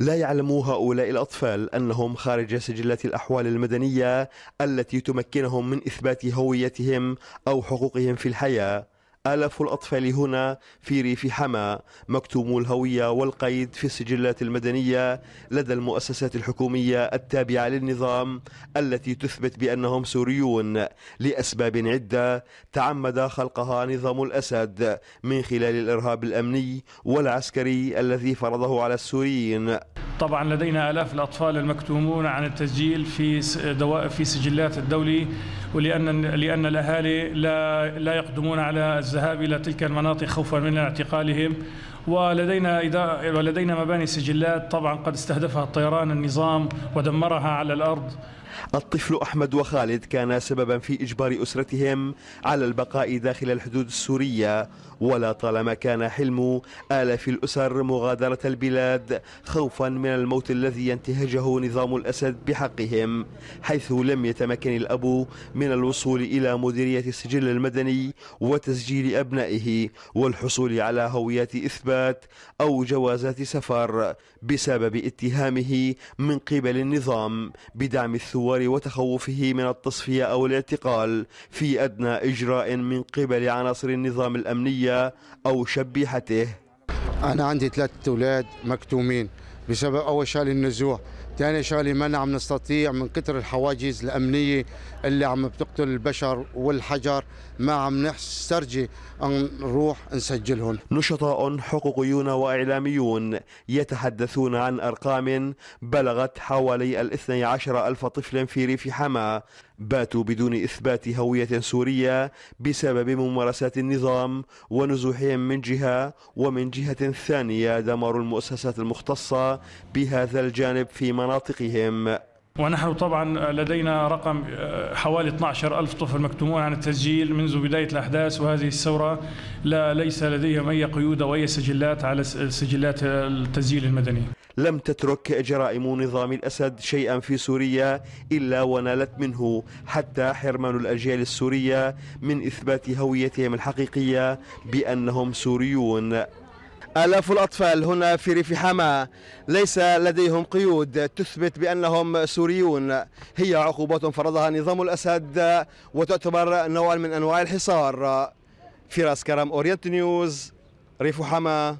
لا يعلم هؤلاء الأطفال أنهم خارج سجلات الأحوال المدنية التي تمكنهم من إثبات هويتهم أو حقوقهم في الحياة. آلاف الأطفال هنا في ريف حما مكتوم الهوية والقيد في السجلات المدنية لدى المؤسسات الحكومية التابعة للنظام التي تثبت بأنهم سوريون لأسباب عدة تعمد خلقها نظام الأسد من خلال الإرهاب الأمني والعسكري الذي فرضه على السوريين. طبعا لدينا آلاف الأطفال المكتومون عن التسجيل في في سجلات الدولي ولأن لأن الأهالي لا لا يقدمون على الذهاب إلى تلك المناطق خوفا من اعتقالهم. ولدينا ولدينا مباني سجلات طبعا قد استهدفها الطيران النظام ودمرها على الأرض. الطفل أحمد وخالد كان سببا في إجبار أسرتهم على البقاء داخل الحدود السورية. ولا طالما كان حلم آلاف الأسر مغادرة البلاد خوفا من الموت الذي ينتهجه نظام الأسد بحقهم حيث لم يتمكن الأب من الوصول إلى مديرية السجل المدني وتسجيل أبنائه والحصول على هويات إثبات أو جوازات سفر بسبب اتهامه من قبل النظام بدعم الثوار وتخوفه من التصفية أو الاعتقال في أدنى إجراء من قبل عناصر النظام الأمنية أو شبيحته. أنا عندي ثلاث أولاد مكتومين. بسبب أول شغله النزوح. ثاني شغله ما عم نستطيع من كثر الحواجز الأمنية اللي عم بتقتل البشر والحجر ما عم نسترجي أن نروح نسجلهم. نشطاء حقوقيون وإعلاميون يتحدثون عن أرقام بلغت حوالي الاثني عشر ألف طفل في ريف حما. باتوا بدون إثبات هوية سورية بسبب ممارسات النظام ونزوحهم من جهة ومن جهة ثانية. دمار المؤسسات بهذا الجانب في مناطقهم. ونحن طبعا لدينا رقم حوالي 12 ألف طفل مكتومون عن التسجيل منذ بداية الأحداث وهذه الثورة لا ليس لديهم أي قيود أو أي سجلات على سجلات التسجيل المدني. لم تترك جرائم نظام الأسد شيئا في سوريا إلا ونالت منه. حتى حرمان الأجيال السورية من إثبات هويتهم الحقيقية بأنهم سوريون. آلاف الأطفال هنا في ريف حماة. ليس لديهم قيود. تثبت بأنهم سوريون. هي عقوبات فرضها نظام الأسد وتعتبر نوع من أنواع الحصار. فراس كرم أورينت نيوز ريف حماة.